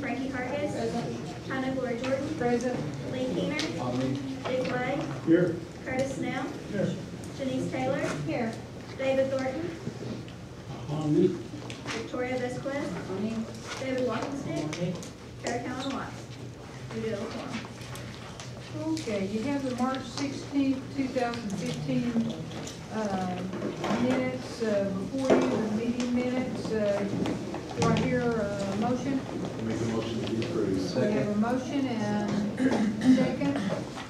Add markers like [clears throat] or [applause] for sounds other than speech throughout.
Morgan. Frankie Hargis. Tina Glory Jordan. Present. Lee Keener. Dick Wade. Here. Curtis Snell. Here. Janees Taylor. Here. David Thornton. On me. Victoria Vazquez. David Walkingstick. Cara Cowan Watts. We do have a quorum. Okay, you have the March sixteenth, two thousand fifteen, uh, minutes, uh, before you, the meeting minutes, uh, do I hear a motion? Make a motion to approve. We have a motion and second,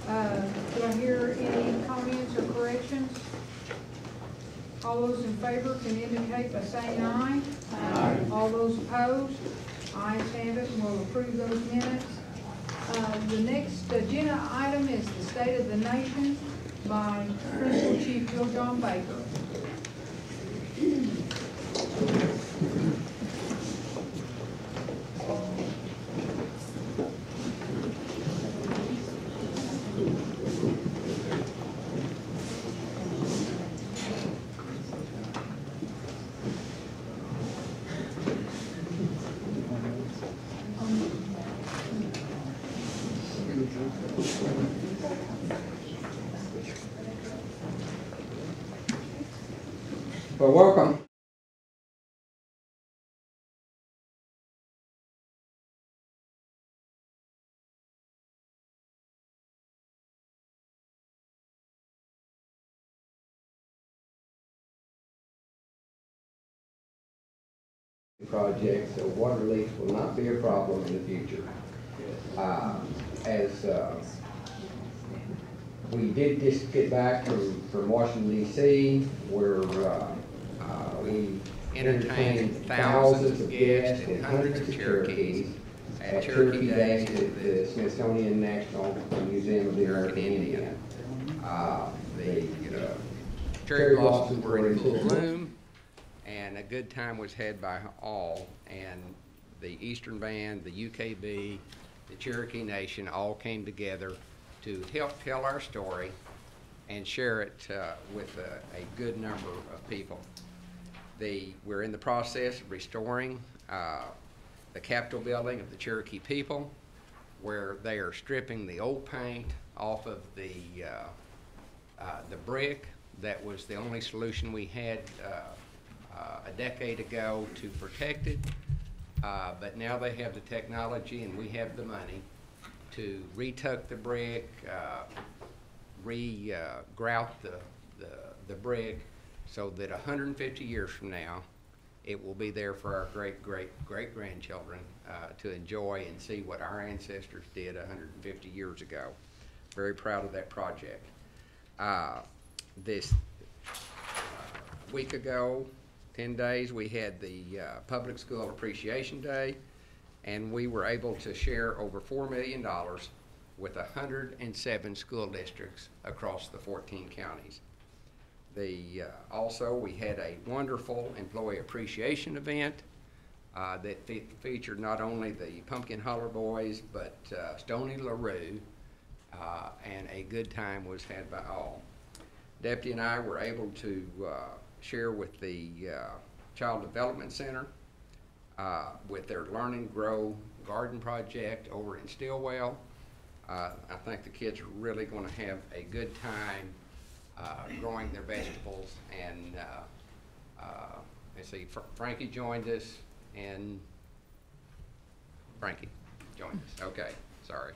uh, do I hear any comments or corrections? All those in favor can indicate by saying aye. Aye. All those opposed, ayes have it, and we'll approve those minutes. Uh, The next agenda item is the State of the Nation by Principal Chief Bill John Baker. Well, welcome. Project, so water leaks will not be a problem in the future. Uh, As uh, we did just get back from, from Washington DC, where, uh, uh, we entertained thousands of guests and hundreds of Cherokees at Cherokee Days at the Smithsonian National Museum of the American Indian. Uh, the, uh, cherry blossoms were in full bloom, and a good time was had by all. And the Eastern Band, the UKB, the Cherokee Nation all came together to help tell our story and share it uh, with a, a good number of people. The, we're in the process of restoring uh, the Capitol building of the Cherokee people, where they are stripping the old paint off of the uh, uh, the brick, that was the only solution we had uh, a decade ago to protect it. Uh, But now they have the technology and we have the money to retuck the brick, uh, re-grout the, the, the brick, so that hundred and fifty years from now, it will be there for our great, great, great grandchildren uh, to enjoy and see what our ancestors did hundred and fifty years ago. Very proud of that project. Uh, This uh, week ago, ten days, we had the uh, Public School Appreciation Day, and we were able to share over four million dollars with hundred and seven school districts across the fourteen counties. The, uh, also, we had a wonderful employee appreciation event uh, that fe- featured not only the Pumpkin Holler Boys, but uh, Stoney LaRue, uh, and a good time was had by all. Deputy and I were able to uh, share with the uh, Child Development Center uh, with their Learn and Grow Garden Project over in Stilwell. Uh, I think the kids are really going to have a good time uh, growing their vegetables. And uh, uh, let's see, Fr- Frankie joined us, and Frankie joined us. Okay, sorry.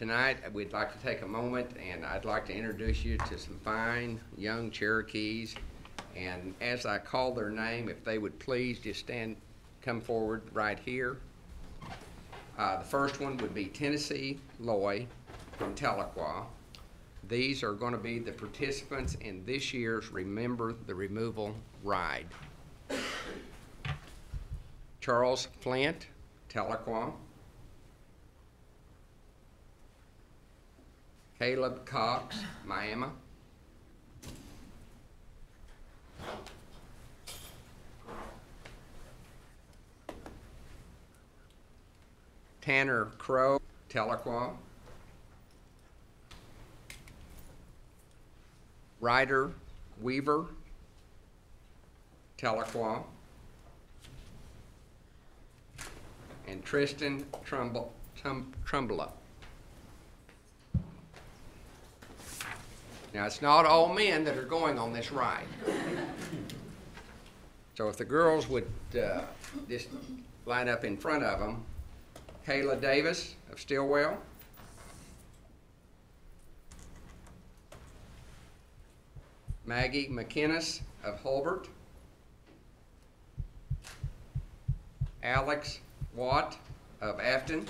Tonight, we'd like to take a moment, and I'd like to introduce you to some fine young Cherokees. And as I call their name, if they would please just stand, come forward right here. Uh, The first one would be Tennessee Loy from Tahlequah. These are going to be the participants in this year's Remember the Removal Ride. Charles Flint, Tahlequah. Caleb Cox, Miami. Tanner Crow, Tahlequah. Ryder Weaver, Tahlequah. and Tristan Trumbull, Tum- Trumbulla. Now, it's not all men that are going on this ride. So if the girls would uh, just line up in front of them, Kayla Davis of Stilwell. Maggie McInnes of Hulbert. Alex Watt of Afton.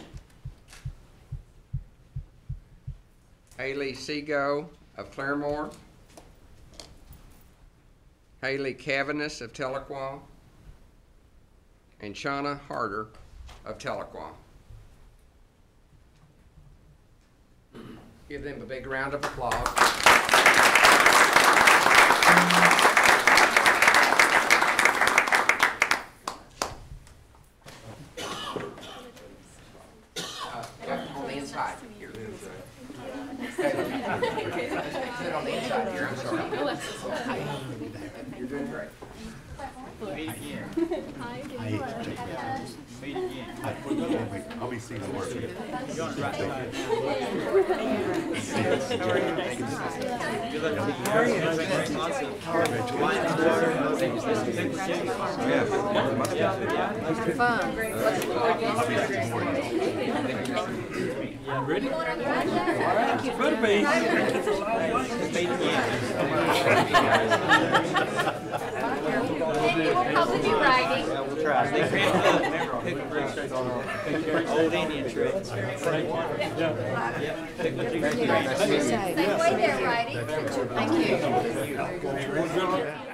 Haley Seago of Claremore. Haley Cavanis of Tahlequah. And Shauna Harder of Tahlequah. Give them a big round of applause. Uh, yeah, On the inside here. Sit on the inside here, I'm sorry. You're doing great. I'll be seeing the work. Maybe we'll probably be writing. [laughs] Old Indian trick. Same way they're writing. Thank you. Hey,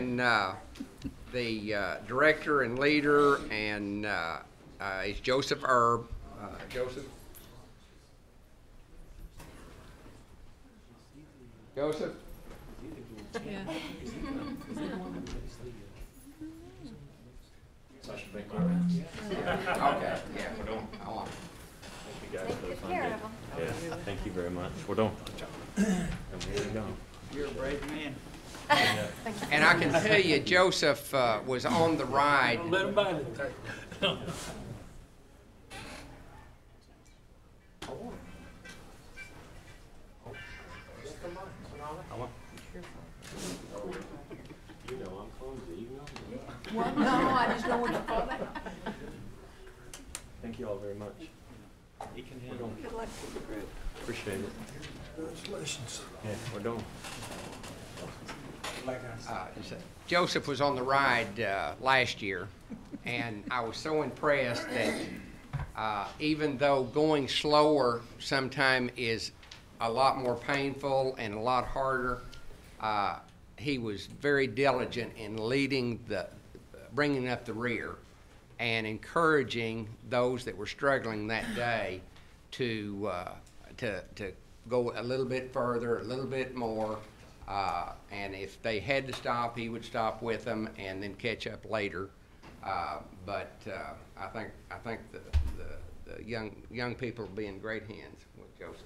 And uh, the uh, director and leader and uh, uh, is Joseph Erb. Uh, Joseph? Joseph? Okay, yeah, We're done. I want Take good care of them. Yeah, thank you very much. Well, don't. And here we go. You're a brave man. And I can tell you, Joseph uh, was on the ride. Let them bite it. You know I'm clumsy, you know. No, I just don't want to fall down. Thank you all very much. He can handle it. Appreciate it. Congratulations. Yeah, we're done. Uh, Joseph was on the ride uh, last year, and I was so impressed that uh, even though going slower sometime is a lot more painful and a lot harder, uh, he was very diligent in leading the, bringing up the rear and encouraging those that were struggling that day to, uh, to, to go a little bit further, a little bit more. Uh, and if they had to stop, he would stop with them and then catch up later. Uh, but, uh, I think, I think the, the, the young, young people will be in great hands with Joseph.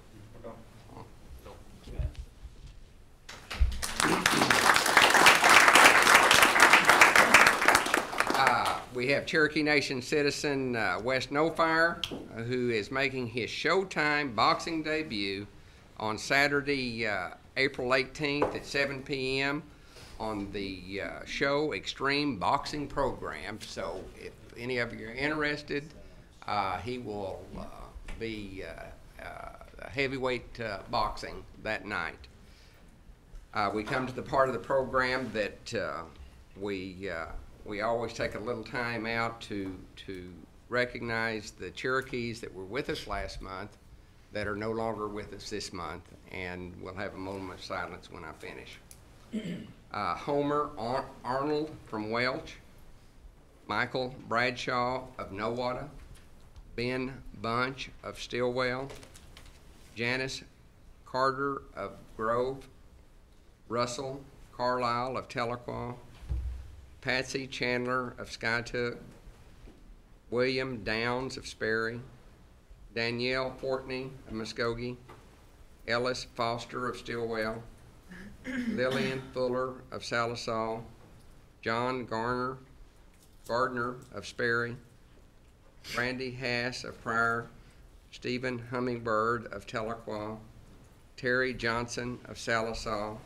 Uh, we have Cherokee Nation citizen uh, Wes Nofire, who is making his Showtime boxing debut on Saturday, uh, April 18th at 7 p.m. on the uh, show Extreme Boxing Program. So if any of you are interested, uh, he will uh, be uh, uh, heavyweight uh, boxing that night. We come to the part of the program that we we always take a little time out to to recognize the Cherokees that were with us last month that are no longer with us this month, and we'll have a moment of silence when I finish. [clears throat] Uh, Homer Ar- Arnold from Welch, Michael Bradshaw of Nowata, Ben Bunch of Stilwell, Janice Carter of Grove, Russell Carlisle of Tahlequah, Patsy Chandler of Skiatook, William Downs of Sperry, Danielle Fortney of Muskogee, Ellis Foster of Stilwell, [coughs] Lillian Fuller of Sallisaw, John Garner, Gardner of Sperry, Randy Hass of Pryor, Stephen Hummingbird of Tahlequah, Terry Johnson of Sallisaw,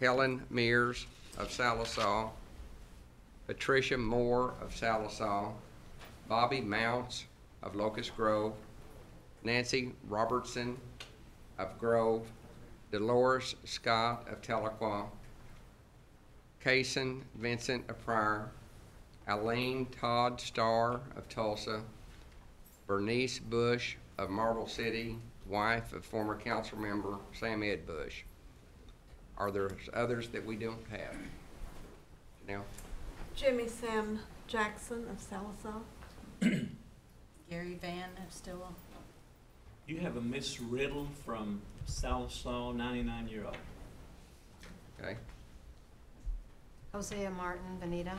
Helen Mears of Sallisaw, Patricia Moore of Sallisaw, Bobby Mounts of Locust Grove, Nancy Robertson of Grove, Dolores Scott of Tahlequah, Kason Vincent of Pryor, Eileen Todd Starr of Tulsa, Bernice Bush of Marble City, wife of former council member Sam Ed Bush. Are there others that we don't have? Janelle? Jimmy Sam Jackson of Sallisaw. Gary Van of Stilwell. You have a Miss Riddle from South Sallisaw, ninety-nine year old. Okay. Hosea Martin, Benita.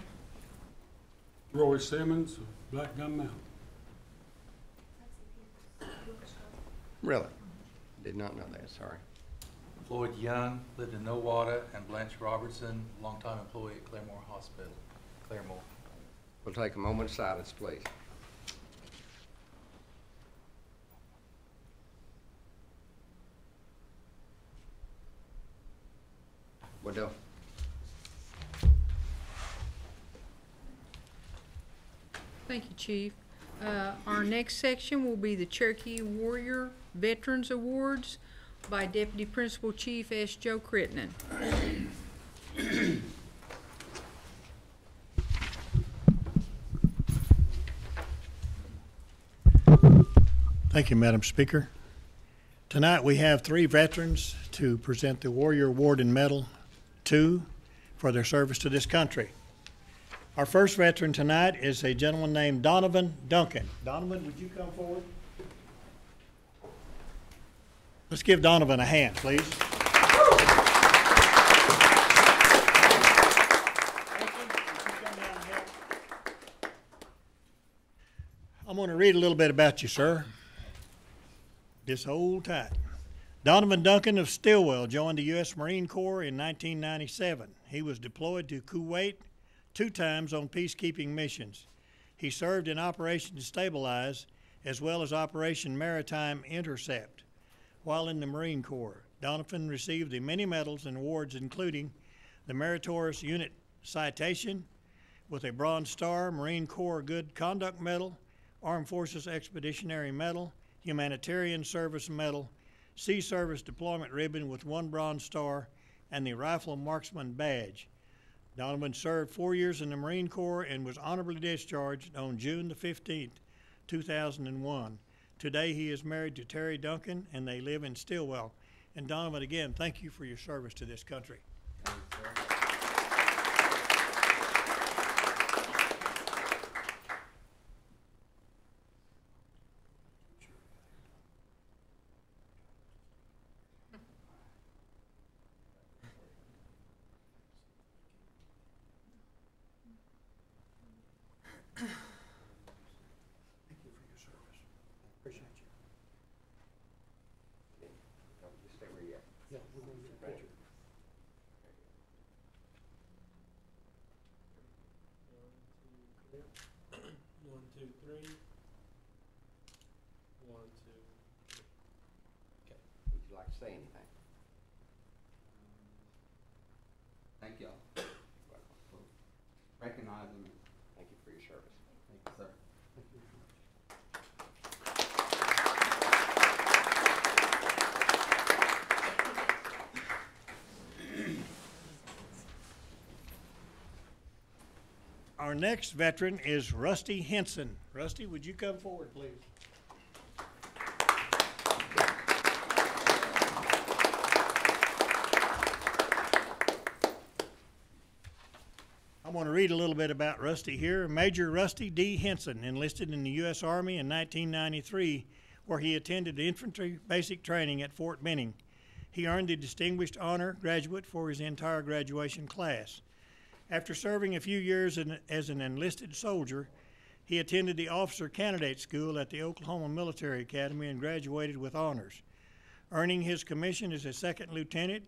Roy Simmons Black Gum Mountain. Really? Did not know that, sorry. Floyd Young lived in No Nowata, and Blanche Robertson, longtime employee at Claremore Hospital, Claremore. We'll take a moment of silence, please. Waddell? Thank you, Chief. Uh, Our next section will be the Cherokee Warrior Veterans Awards by Deputy Principal Chief S. Joe Crittenden. Thank you, Madam Speaker. Tonight, we have three veterans to present the Warrior Award and Medal to for their service to this country. Our first veteran tonight is a gentleman named Donovan Duncan. Donovan, would you come forward? Let's give Donovan a hand, please. I'm going to read a little bit about you, sir. This hold tight. Donovan Duncan of Stilwell joined the U.S. Marine Corps in 1997. He was deployed to Kuwait two times on peacekeeping missions. He served in Operation Stabilize as well as Operation Maritime Intercept. While in the Marine Corps, Donovan received the many medals and awards, including the Meritorious Unit Citation with a Bronze Star, Marine Corps Good Conduct Medal, Armed Forces Expeditionary Medal, Humanitarian Service Medal, Sea Service Deployment Ribbon with one Bronze Star, and the Rifle Marksman Badge. Donovan served four years in the Marine Corps and was honorably discharged on June the 15th, 2001. Today, he is married to Terry Duncan, and they live in Stilwell. And Donovan, again, thank you for your service to this country. Thank you for your service. Appreciate you. Just stay where you at. Yeah, we're going to get a picture. One, two, three. One, two. Would you like to say anything? Thank y'all. Recognize them. Thank you for your service. Thank you, sir. Our next veteran is Rusty Henson. Rusty, would you come forward, please? Want to read a little bit about Rusty here. Major Rusty D. Henson enlisted in the U.S. Army in 1993, where he attended infantry basic training at Fort Benning. He earned the Distinguished Honor Graduate for his entire graduation class. After serving a few years in, as an enlisted soldier, he attended the Officer Candidate School at the Oklahoma Military Academy and graduated with honors. Earning his commission as a second lieutenant,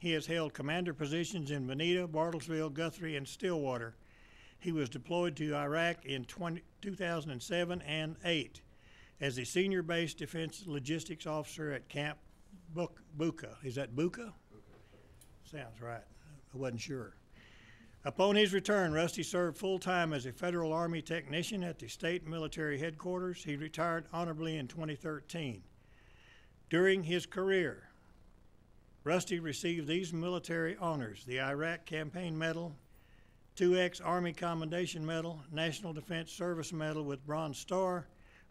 he has held commander positions in Vinita, Bartlesville, Guthrie, and Stillwater. He was deployed to Iraq in 20, 2007 and 8 as a senior base defense logistics officer at Camp Buk- Bucca. Is that Bucca? Sounds right. I wasn't sure. Upon his return, Rusty served full time as a Federal Army technician at the state military headquarters. He retired honorably in 2013. During his career, Rusty received these military honors the Iraq Campaign Medal, 2X Army Commendation Medal, National Defense Service Medal with Bronze Star,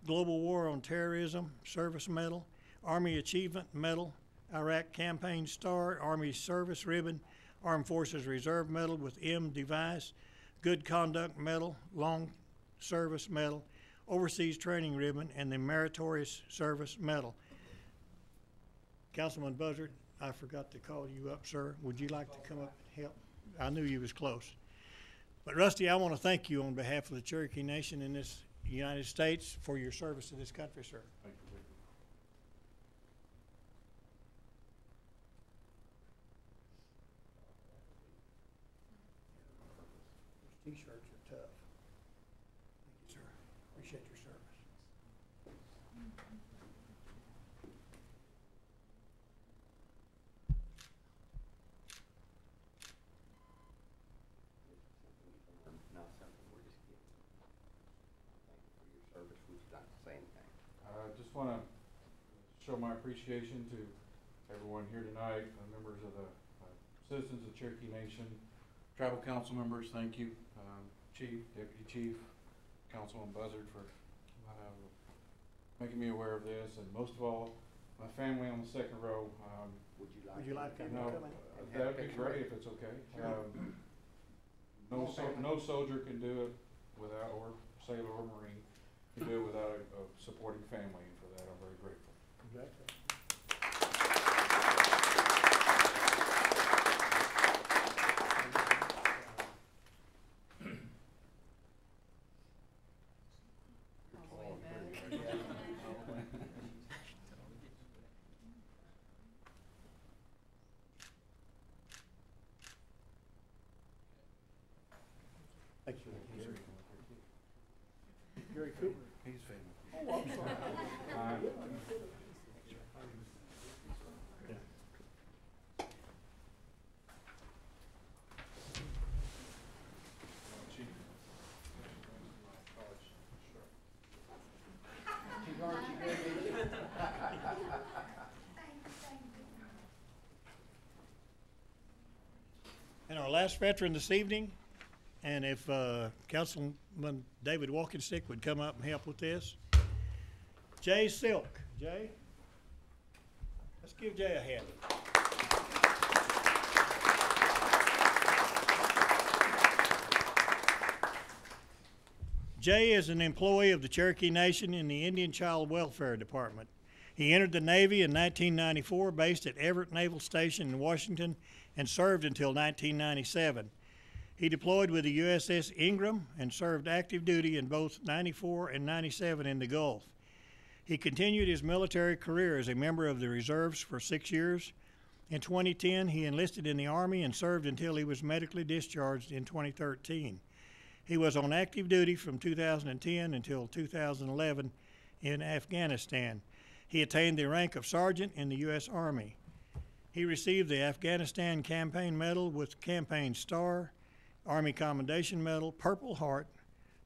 Global War on Terrorism Service Medal, Army Achievement Medal, Iraq Campaign Star, Army Service Ribbon, Armed Forces Reserve Medal with M device, Good Conduct Medal, Long Service Medal, Overseas Training Ribbon, and the Meritorious Service Medal. Councilman Buzzard, I forgot to call you up, sir. Would you like to come up and help? I knew you was close. But Rusty, I want to thank you on behalf of the Cherokee Nation in this United States for your service to this country, sir. Those T-shirts are tough. Thank you, sir. Appreciate your service. Not something we're just giving. Thank you for your service. Would you like to say anything? I just want to show my appreciation to everyone here tonight, uh, members of the uh, citizens of Cherokee Nation, tribal council members, thank you, um, chief, deputy chief, Councilman Buzzard for uh, making me aware of this, and most of all, my family on the second row. um, Would you like? Would you like to No, come in? uh, And have a that'd be picture? great if it's okay. Sure. Um, No, so- no soldier can do it without, or sailor or marine, can do it without a, a supporting family, and for that, I'm very grateful. Congratulations. Thank you. Gary Cooper. He's famous. Oh, I'm sorry. [laughs] Yeah. And our last veteran this evening, and if uh, Councilman David Walkingstick would come up and help with this. Jay Silk. Jay? Let's give Jay a hand. Jay is an employee of the Cherokee Nation in the Indian Child Welfare Department. He entered the Navy in 1994, based at Everett Naval Station in Washington, and served until 1997. He deployed with the USS Ingraham and served active duty in both 94 and 97 in the Gulf. He continued his military career as a member of the reserves for six years. In 2010, he enlisted in the Army and served until he was medically discharged in 2013. He was on active duty from 2010 until 2011 in Afghanistan. He attained the rank of sergeant in the U.S. Army. He received the Afghanistan Campaign Medal with Campaign Star, Army Commendation Medal, Purple Heart,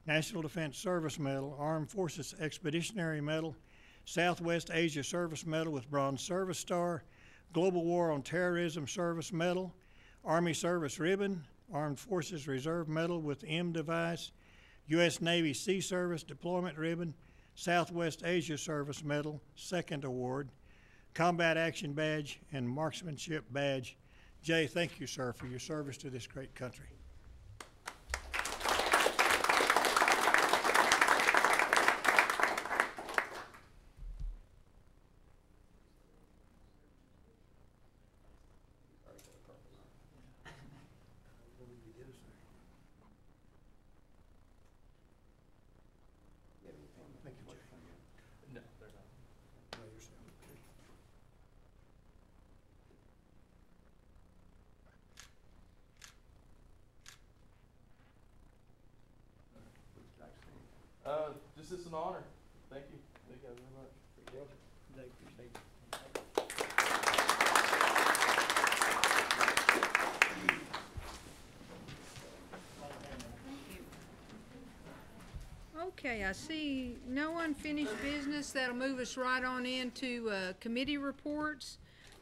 National Defense Service Medal, Armed Forces Expeditionary Medal, Southwest Asia Service Medal with Bronze Service Star, Global War on Terrorism Service Medal, Army Service Ribbon, Armed Forces Reserve Medal with M device, U.S. Navy Sea Service Deployment Ribbon, Southwest Asia Service Medal, Second Award, Combat Action Badge, and Marksmanship Badge. Jay, thank you, sir, for your service to this great country. it's an honor. Thank you. Thank you very much. Thank you. Okay, I see no unfinished business. That'll move us right on into uh, committee reports.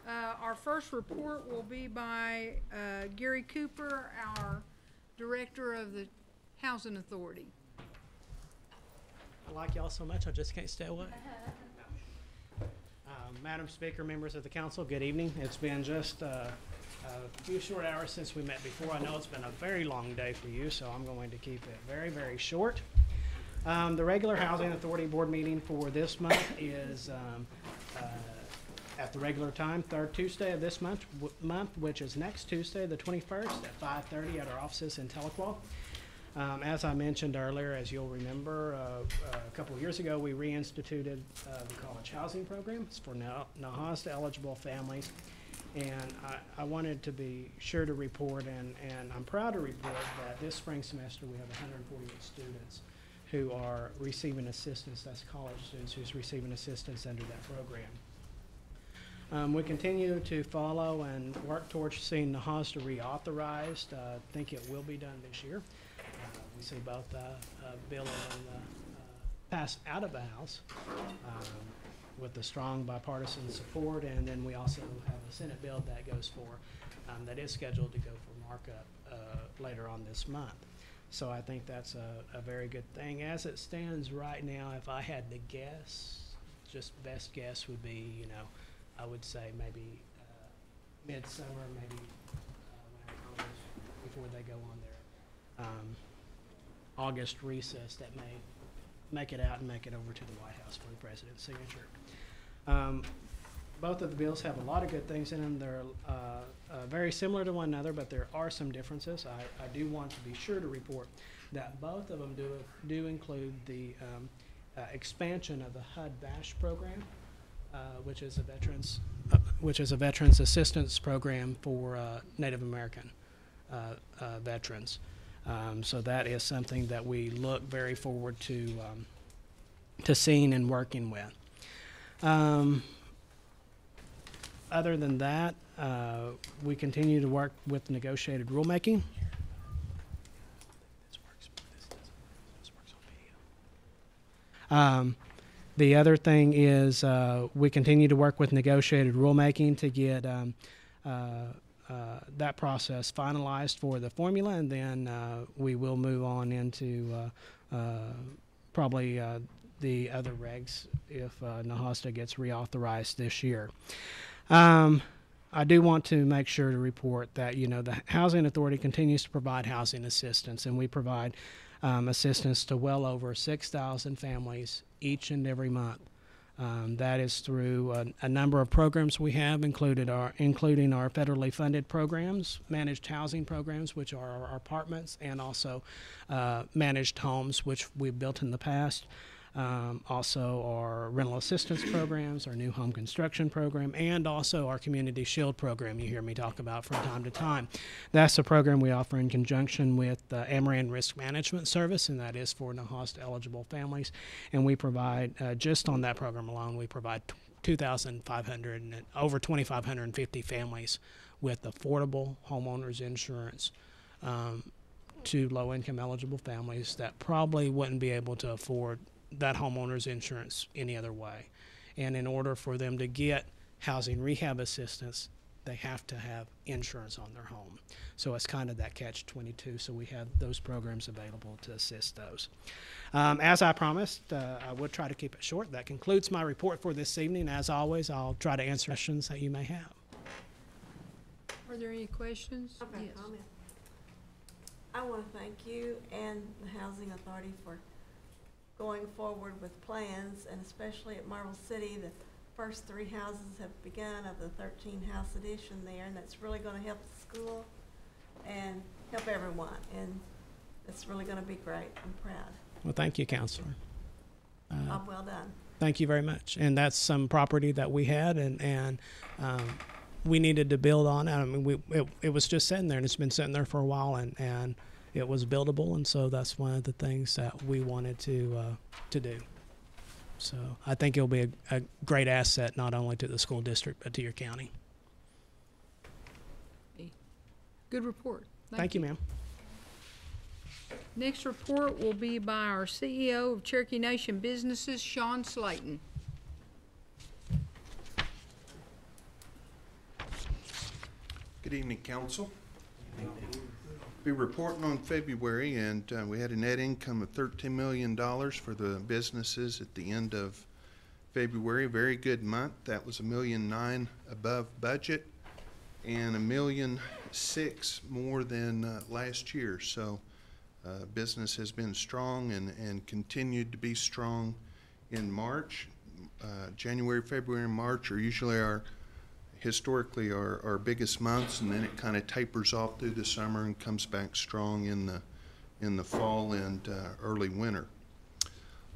Uh, Our first report will be by uh, Gary Cooper, our Director of the Housing Authority. I like y'all so much, I just can't stay away. Um, [laughs] Madam Speaker, members of the council, good evening. It's been just uh, a few short hours since we met before. I know it's been a very long day for you, so I'm going to keep it very, very short. Um, The regular Housing Authority Board meeting for this month is um, uh, at the regular time, third Tuesday of this month, w- month, which is next Tuesday, the 21st, at 5:30 at our offices in Tahlequah. Um, As I mentioned earlier, as you'll remember, uh, a couple years ago, we reinstituted uh, the college housing program. It's for now NAHASDA eligible families. And I, I wanted to be sure to report, and, and I'm proud to report that this spring semester, we have 148 students who are receiving assistance, that's college students who's receiving assistance under that program. Um, we continue to follow and work towards seeing the HOSTA reauthorized. Uh, I think it will be done this year. See both the uh, bill and the, uh, pass out of the House um, with the strong bipartisan support, and then we also have a Senate bill that goes for, um, that is scheduled to go for markup uh, later on this month. So I think that's a, a very good thing. As it stands right now, if I had to guess, just best guess would be, you know, I would say maybe uh, midsummer, maybe uh, before they go on there. um, August recess, that may make it out and make it over to the White House for the president's signature. Um, both of the bills have a lot of good things in them. They're uh, uh, very similar to one another, but there are some differences. I, I do want to be sure to report that both of them do, do include the um, uh, expansion of the HUD VASH program, uh, which is a veterans, uh, which is a veterans assistance program for uh, Native American veterans. Um, so that is something that we look very forward to um, to seeing and working with. Um, other than that, uh, we continue to work with negotiated rulemaking. Um, the other thing is uh, we continue to work with negotiated rulemaking to get um, uh, uh, that process finalized for the formula, and then uh, we will move on into uh, uh, probably the other regs if uh, NAHASDA gets reauthorized this year. Um, I do want to make sure to report that you know the housing authority continues to provide housing assistance, and we provide um, assistance to well over 6,000 families each and every month. Um, that is through a, a, number of programs we have, included our, including our federally funded programs, managed housing programs, which are our apartments, and also uh, managed homes, which we've built in the past. Um, also, our rental assistance programs, our new home construction program, and also our Community Shield program you hear me talk about from time to time. That's a program we offer in conjunction with the AMERIND Risk Management Service, and that is for NAHASDA eligible families. And we provide, uh, just on that program alone, we provide 2,500 and over 2,550 families with affordable homeowners insurance. Um, to low income eligible families that probably wouldn't be able to afford that homeowner's insurance any other way. And in order for them to get housing rehab assistance, they have to have insurance on their home. So it's kind of that catch 22. So we have those programs available to assist those. Um, as I promised, uh, I would try to keep it short. That concludes my report for this evening. As always, I'll try to answer questions that you may have. Are there any questions? I've got a comment. I want to thank you and the Housing Authority for going forward with plans, and especially at Marble City, the first three houses have begun of the thirteen house addition there, and that's really gonna help the school and help everyone, and it's really gonna be great. I'm proud. Well, thank you, Counselor. Uh, well done. Thank you very much. And that's some property that we had, and and um, we needed to build on. it. I mean, we it, it was just sitting there, and it's been sitting there for a while, and and it was buildable, and so that's one of the things that we wanted to uh, to do. So I think it'll be a, a great asset not only to the school district but to your county. Good report. Thank, you, ma'am. Next report will be by our CEO of Cherokee Nation Businesses, Shawn Slaton. Good evening, council. Be reporting on February, and uh, we had a net income of $13 million for the businesses at the end of February. Very good month. That was a million nine above budget and a million six more than uh, last year. So uh, business has been strong and, and continued to be strong in March. Uh, January, February, and March are usually our historically our, our biggest months, and then it kind of tapers off through the summer and comes back strong in the in the fall and uh, early winter.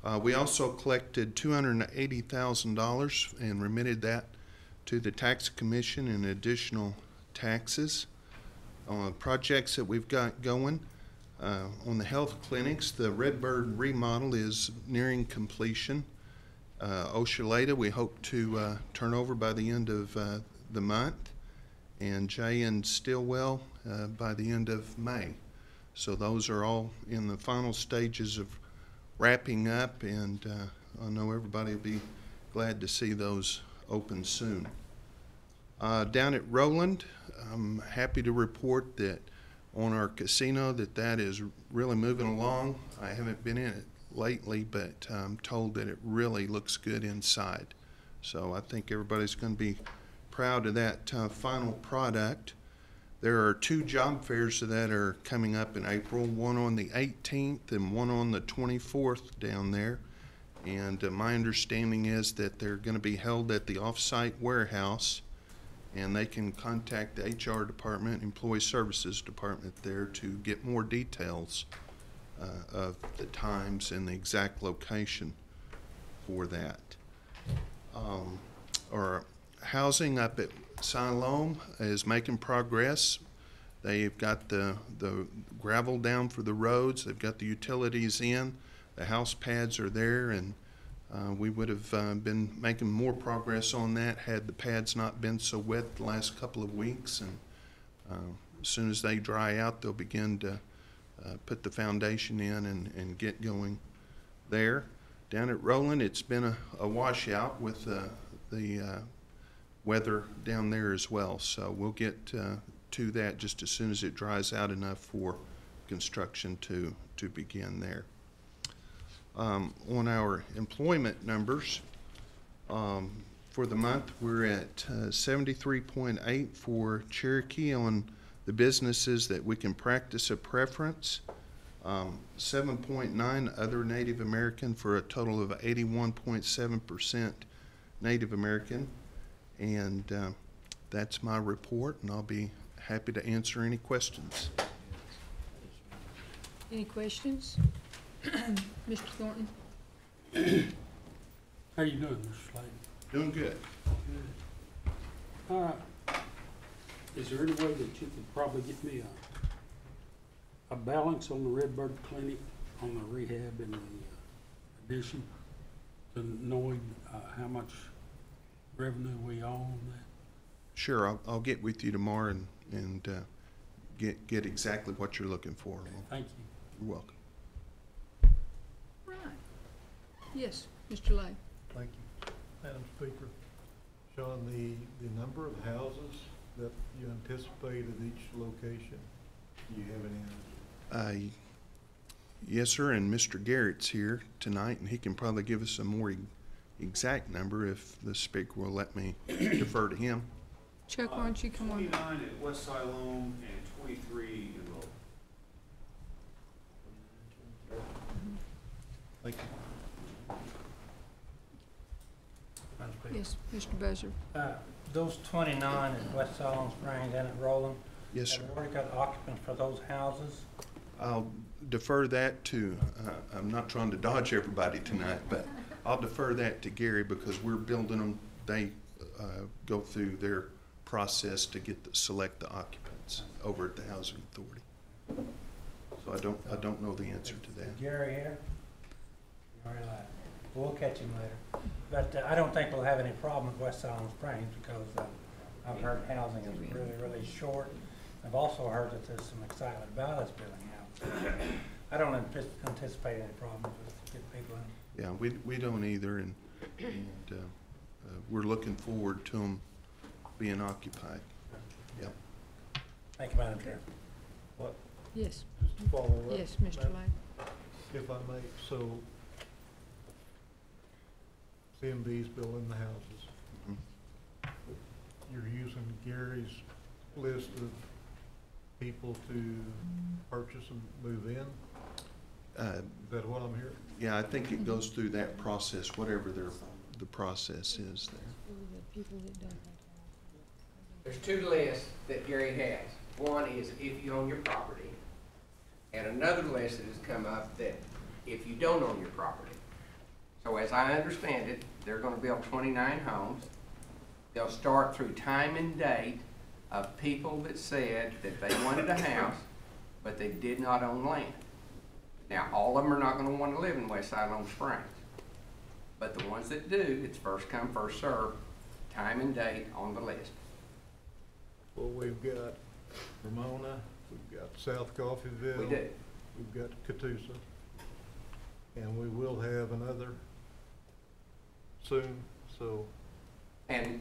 Uh, we also collected $280,000 and remitted that to the tax commission in additional taxes. Uh, projects that we've got going uh, on the health clinics, the Redbird remodel is nearing completion. Uh, Ochelata, we hope to uh, turn over by the end of uh, the month, and Jay and Stilwell uh, by the end of May. So those are all in the final stages of wrapping up, and uh, I know everybody will be glad to see those open soon. Uh, down at Roland, I'm happy to report that on our casino that that is really moving along. I haven't been in it lately, but I'm told that it really looks good inside. So I think everybody's going to be proud of that uh, final product. There are two job fairs that are coming up in April, one on the 18th and one on the 24th down there. And uh, my understanding is that they're going to be held at the off-site warehouse, and they can contact the HR department, Employee Services Department there to get more details uh, of the times and the exact location for that. Um, Our housing up at Siloam is making progress. They've got the, the gravel down for the roads, they've got the utilities in, the house pads are there, and uh, we would have uh, been making more progress on that had the pads not been so wet the last couple of weeks. And uh, as soon as they dry out, they'll begin to uh, put the foundation in and, and get going there. Down at Roland, it's been a, a washout with uh, the uh, weather down there as well. So we'll get uh, to that just as soon as it dries out enough for construction to, to begin there. Um, on our employment numbers, um, for the month, we're at uh, 73.8 for Cherokee on the businesses that we can practice a preference. Um, 7.9 other Native American for a total of 81.7% Native American. And uh, that's my report, and I'll be happy to answer any questions. Any questions? [clears throat] Mr. Thornton? How are you doing, Mr. Slaton? Doing good. good. Uh, is there any way that you could probably get me a, a balance on the Redbird Clinic, on the rehab and the uh, addition, to knowing, uh, how much revenue we owe on that? Sure, I'll, I'll get with you tomorrow and, and uh, get, get exactly what you're looking for. Thank you. You're welcome. Right. Yes, Mr. Lay. Thank you. Madam Speaker, Shawn, the, the number of houses that you anticipate at each location, do you have any? Uh, Yes, sir, and Mr. Garrett's here tonight, and he can probably give us a more e- exact number if the speaker will let me defer to him. Chuck, why don't you come on? Twenty-nine at West Siloam and twenty-three in Roll. Thank you. Yes, Mr. Buzzard. Uh, Those twenty-nine at West Siloam Springs and at Roland? Yes, sir. Have we already got occupants for those houses? I'll defer that to, uh, I'm not trying to dodge everybody tonight, but I'll defer that to Gary because we're building them. They uh, go through their process to get, the select the occupants over at the Housing Authority. So I don't, I don't know the answer to that. Gary here? Right, we'll catch him later. But uh, I don't think we'll have any problem with West Siloam Springs because uh, I've heard housing is really, really short. I've also heard that there's some excitement about us building houses. I don't anticipate any problems with getting people in. Yeah, we, we don't either, and, and, uh, uh, we're looking forward to them being occupied. Yep. Thank you, Madam Chair. What, Yes, just to follow up? yes, Mr. Madam- Lay. If I may, so CNB's building the houses. Mhm. You're using Gary's list of people to purchase and move in? Uh, Is that what I'm hearing? Yeah, I think it goes through that process, whatever their, the process is there. There's two lists that Gary has. One is if you own your property, and another list that has come up that if you don't own your property. So as I understand it, they're gonna build twenty-nine homes. They'll start through time and date of people that said that they wanted a house, but they did not own land. Now, all of them are not gonna wanna live in West Siloam Springs. But the ones that do, it's first come, first served, time and date on the list. Well, we've got Ramona, we've got South Coffeyville. We do. We've got Catoosa. And we will have another soon, so And,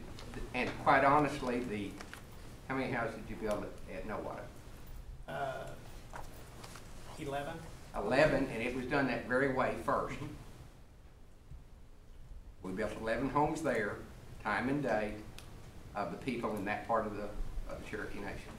and quite honestly, the, how many houses did you build at, at Nowata? Uh, Eleven? Eleven, and it was done that very way first. Mm-hmm. We built eleven homes there, time and date of the people in that part of the, of the Cherokee Nation.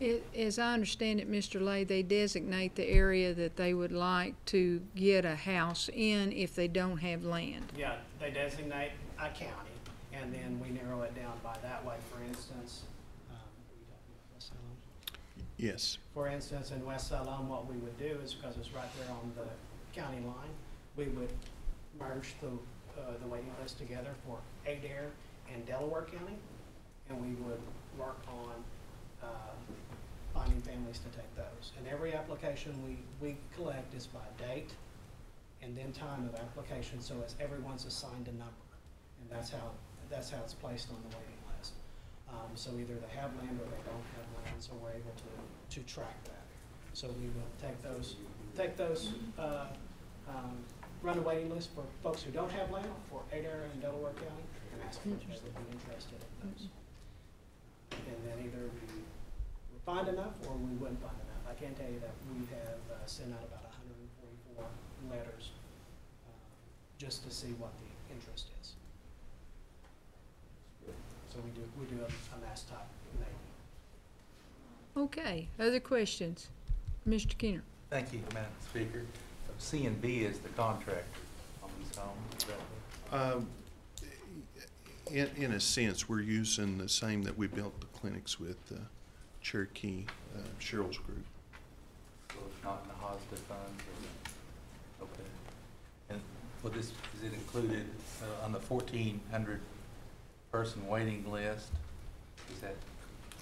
It, as I understand it, Mr. Lay, they designate the area that they would like to get a house in if they don't have land. Yeah, they designate a county, and then we narrow it down by that way. For instance, um, are we talking about West Siloam? Yes. For instance, in West Siloam, what we would do is, because it's right there on the county line, we would merge the, uh, the waiting list together for Adair and Delaware County, and we would work on, uh, finding families to take those. And every application we, we collect is by date and then time of application, so as everyone's assigned a number. And that's how, that's how it's placed on the waiting. Um, so either they have land or they don't have land, so we're able to, to track that. So we will take those, take those, uh, um, run a waiting list for folks who don't have land for Adair and Delaware County and ask them if they would be interested in those. And then either we would find enough or we wouldn't find enough. I can tell you that we have uh, sent out about hundred and forty-four letters, uh, just to see what the interest is. So we do, we do a, a mass type mailing. Okay, other questions? Mr. Keener? Thank you, Madam Speaker. C and B is the contractor on these homes, is that right? Um, In, in a sense, we're using the same that we built the clinics with, uh, Cherokee, uh, Cheryl's group. So it's not in the NAHASDA funds or, okay. And will this, is it included uh, on the fourteen hundred person waiting list? Is that,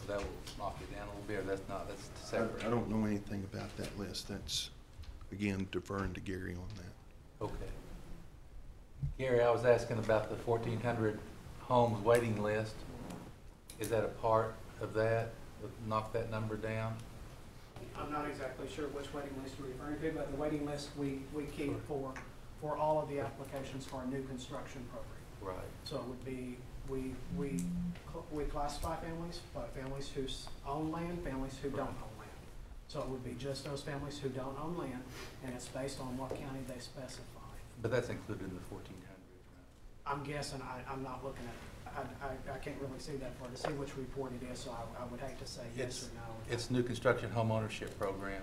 that will knock it down a little bit, or that's not, that's I, separate? I don't know anything about that list. That's, again, deferring to Gary on that. Okay. Gary, I was asking about the fourteen hundred homes waiting list. Is that a part of that, knock that number down? I'm not exactly sure which waiting list you're referring to, but the waiting list we, we keep for, for all of the applications for our new construction program. Right. So it would be, we, we, cl- we classify families, but families who s- own land, families who don't own land. So it would be just those families who don't own land, and it's based on what county they specify. But that's included in the fourteen hundred, I'm guessing, I, I'm not looking at, I, I, I can't really see that far to see which report it is, so I, I would hate to say yes It's, or no. it's new construction home ownership program,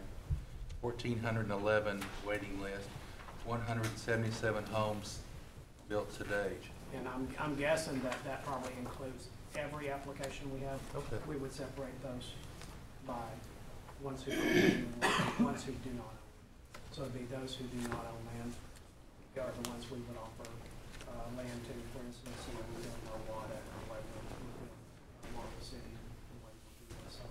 fourteen hundred and eleven waiting list, one hundred and seventy-seven homes built to date. And I'm, I'm guessing that that probably includes every application we have. Okay. We would separate those by ones who own and ones who do not own. So it'd be those who do not own land are the ones we would offer, uh, land to, for instance, you know, we don't know water, or Lakewood, we build Marble City, and Lakewood, so.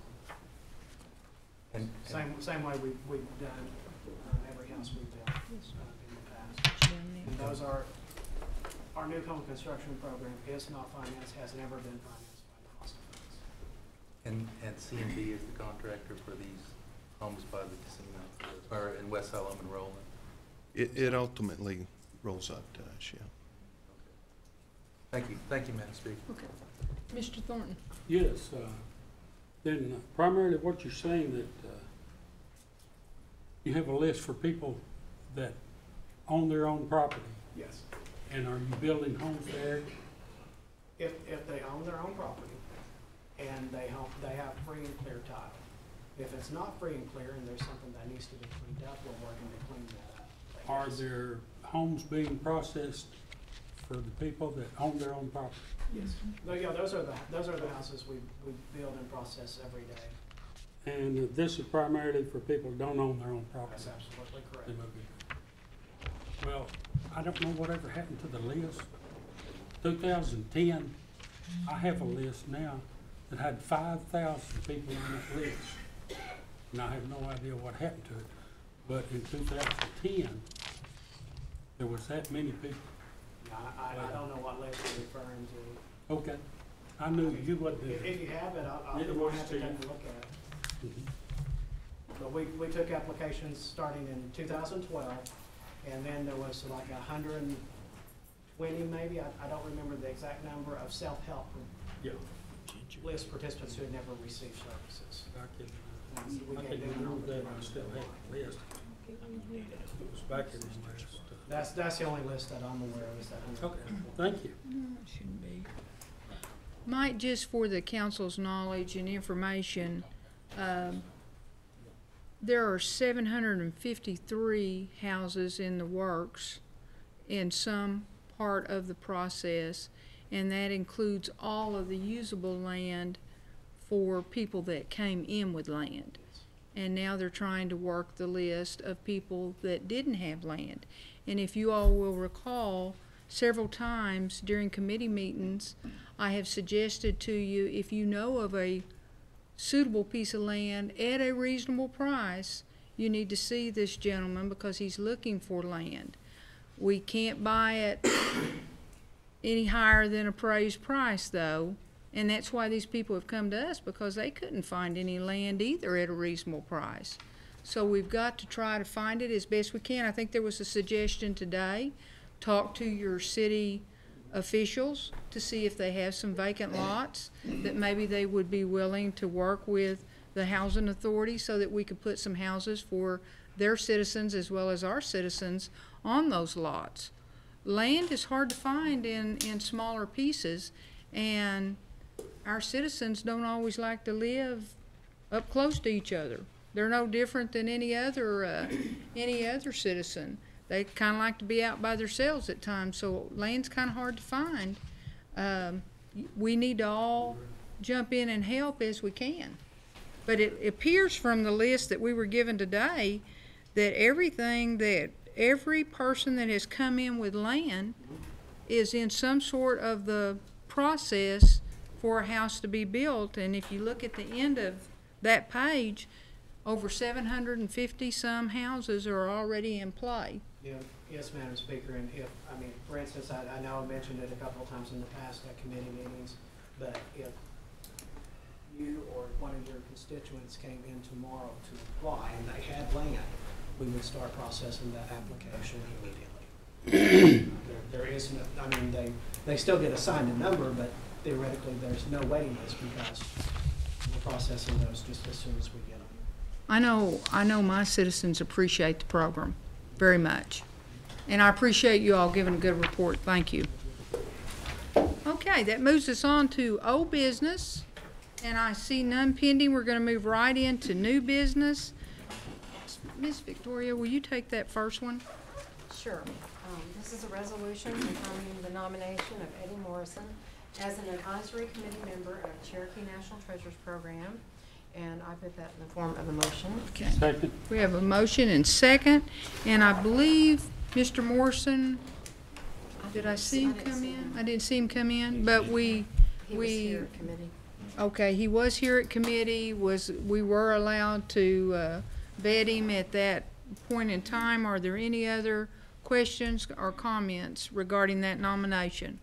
And- Same, same way we, we've done, uh, every house we've built, uh, in the past. And those are, our new home construction program is not financed, has never been financed by the cost of funds. And, and C and B is the contractor for these homes by the casino, or in West Siloam and Roland. It, it ultimately rolls up to us, yeah. Thank you, thank you, Madam Speaker. Okay. Mr. Thornton? Yes, uh, then primarily what you're saying that, uh, you have a list for people that own their own property, Yes. And are you building homes there? If, if they own their own property and they home, they have free and clear title. If it's not free and clear and there's something that needs to be cleaned up, we're working to clean that up. But Are yes. there homes being processed for the people that own their own property? Yes. No, yeah, those are the, those are the houses we, we build and process every day. And this is primarily for people who don't own their own property? That's absolutely correct. They may be- Well, I don't know whatever happened to the list. Two thousand ten, I have a list now that had five thousand people on that list. And I have no idea what happened to it. But in two thousand ten, there was that many people. I, I, I don't know what list you're referring to. Okay, I knew you wasn't. If, if you have it, I'll, I'll It be more was happy to take a look at it. Mhm. But we, we took applications starting in two thousand twelve, and then there was like a hundred and twenty maybe, I, I don't remember the exact number of self-help Yeah. list participants who had never received services. I can, And so we I gave can them an that, I still have the list. It was back in the list. That's, that's the only list that I'm aware of, is that hundred. Okay, thank you. No, it shouldn't be. Mike, just for the council's knowledge and information, um, there are seven hundred and fifty-three houses in the works in some part of the process, and that includes all of the usable land for people that came in with land. And now they're trying to work the list of people that didn't have land. And if you all will recall, several times during committee meetings, I have suggested to you, if you know of a suitable piece of land at a reasonable price, you need to see this gentleman because he's looking for land. We can't buy it any higher than appraised price though, and that's why these people have come to us because they couldn't find any land either at a reasonable price. So we've got to try to find it as best we can. I think there was a suggestion today, talk to your city officials to see if they have some vacant lots that maybe they would be willing to work with the housing authority so that we could put some houses for their citizens as well as our citizens on those lots. Land is hard to find in, in smaller pieces and our citizens don't always like to live up close to each other. They're no different than any other, uh, any other citizen. They kinda like to be out by themselves at times, so land's kinda hard to find. Um, we need to all jump in and help as we can. But it appears from the list that we were given today that everything that, every person that has come in with land is in some sort of the process for a house to be built. And if you look at the end of that page, over seven hundred and fifty some houses are already in play. Yeah, yes, Madam Speaker, and if, I mean, for instance, I, I know I mentioned it a couple of times in the past at committee meetings, but if you or one of your constituents came in tomorrow to apply and they had land, we would start processing that application immediately. [clears throat] There, there is no, I mean, they, they still get assigned a number, but theoretically, there's no waiting list because we're processing those just as soon as we get them. I know, I know my citizens appreciate the program very much. And I appreciate you all giving a good report. Thank you. Okay, that moves us on to old business. And I see none pending. We're gonna move right into new business. Miss Victoria, will you take that first one? Sure. Um, This is a resolution confirming the nomination of Eddie Morrison as an advisory committee member of Cherokee National Treasures Program, and I put that in the form of a motion. Okay. Second. We have a motion and second, and I believe Mr. Morrison, did I see him didn't come see in? him. I didn't see him come in, but we, He was we, here at committee. Okay, he was here at committee, was, we were allowed to uh, vet him at that point in time. Are there any other questions or comments regarding that nomination?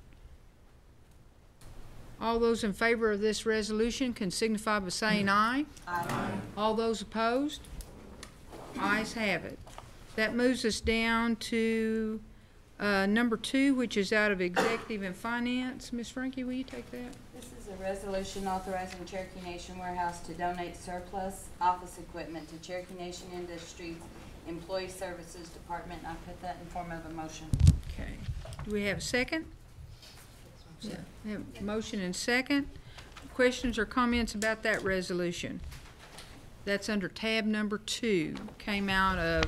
All those in favor of this resolution can signify by saying aye. Aye. All those opposed? Ayes have it. That moves us down to uh, number two, which is out of executive and finance. Ms. Frankie, will you take that? This is a resolution authorizing Cherokee Nation Warehouse to donate surplus office equipment to Cherokee Nation Industries Employee Services Department. I put that in form of a motion. Okay. Do we have a second? Yeah. We have Motion and second. Questions or comments about that resolution? That's under tab number two, came out of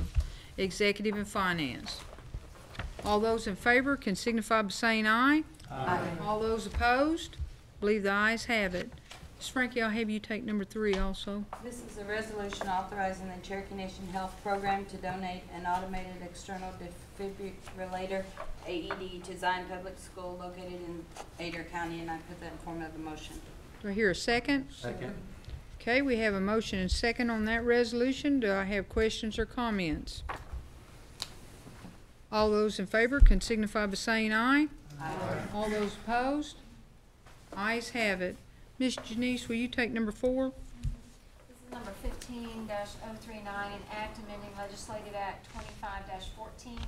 executive and finance. All those in favor can signify by saying aye. Aye. All those opposed? Believe the ayes have it. Ms. Frankie, I'll have you take number three also. This is a resolution authorizing the Cherokee Nation Health Program to donate an automated external defibrillator, AED, to Zion Public School located in Adair County, and I put that in form of a motion. Do I hear a second? Second. Okay, we have a motion and second on that resolution. Do I have questions or comments? All those in favor can signify by saying aye. Aye. All those opposed? Ayes have it. Ms. Janees, will you take number four? This is number fifteen 39 an act amending legislative act twenty-five fourteen,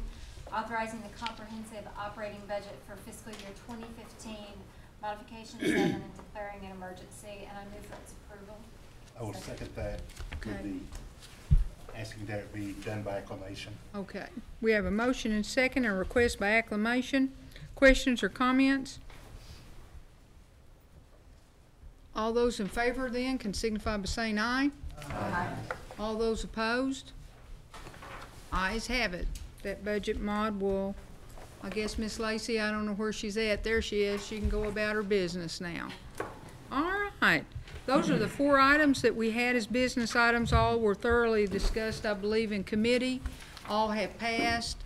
authorizing the comprehensive operating budget for fiscal year twenty fifteen, modification seven, and declaring an emergency, and I move for its approval. I will second that Okay. with the, asking that it be done by acclamation. Okay, we have a motion and second and request by acclamation. Questions or comments? All those in favor then can signify by saying aye. Aye. All those opposed? Ayes have it. That budget mod will, I guess Miss Lacy, I don't know where she's at. There she is. She can go about her business now. All right. Those are the four items that we had as business items. All were thoroughly discussed, I believe, in committee. All have passed.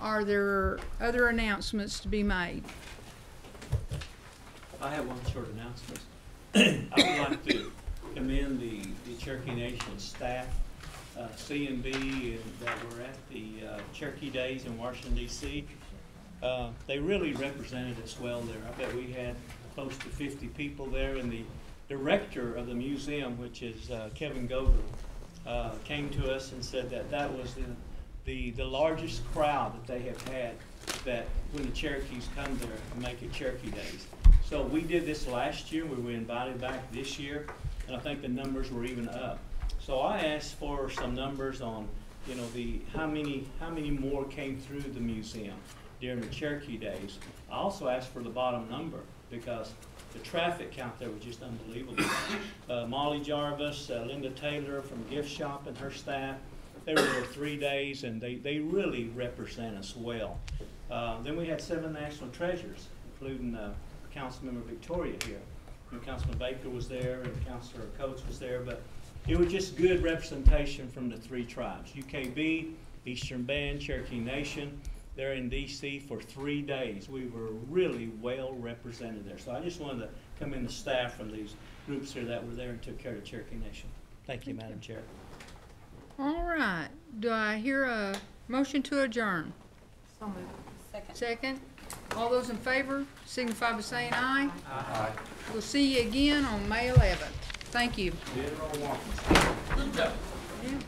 Are there other announcements to be made? I have one short announcement. I would like to commend the, the Cherokee Nation staff, uh, C and that were at the uh, Cherokee Days in Washington DC. Uh, they really represented us well there. I bet we had close to fifty people there, and the director of the museum, which is uh, Kevin Gover, uh, came to us and said that that was the, the, the largest crowd that they have had, that when the Cherokees come there and make it Cherokee Days. So we did this last year, we were invited back this year, and I think the numbers were even up. So I asked for some numbers on, you know, the, how many, how many more came through the museum during the Cherokee days. I also asked for the bottom number, because the traffic count there was just unbelievable. Uh, Molly Jarvis, uh, Linda Taylor from Gift Shop and her staff, they were there three days, and they, they really represent us well. Uh, then we had seven national treasures, including, uh, Councilmember Victoria here. And Councilman Baker was there, and Councilor Coates was there, but it was just good representation from the three tribes, UKB, Eastern Band, Cherokee Nation. They're in DC for three days. We were really well represented there. So I just wanted to commend the staff from these groups here that were there and took care of Cherokee Nation. Thank you, Madam Chair. All right. Do I hear a motion to adjourn? So moved. Second. Second? All those in favor signify by saying aye. Aye. We'll see you again on May eleventh. Thank you. General Washington. Yeah.